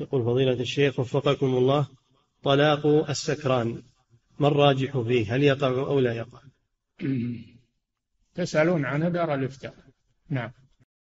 يقول فضيلة الشيخ وفقكم الله طلاق السكران ما الراجح فيه؟ هل يقع أو لا يقع؟ تسألون عن دار الإفتاء. نعم.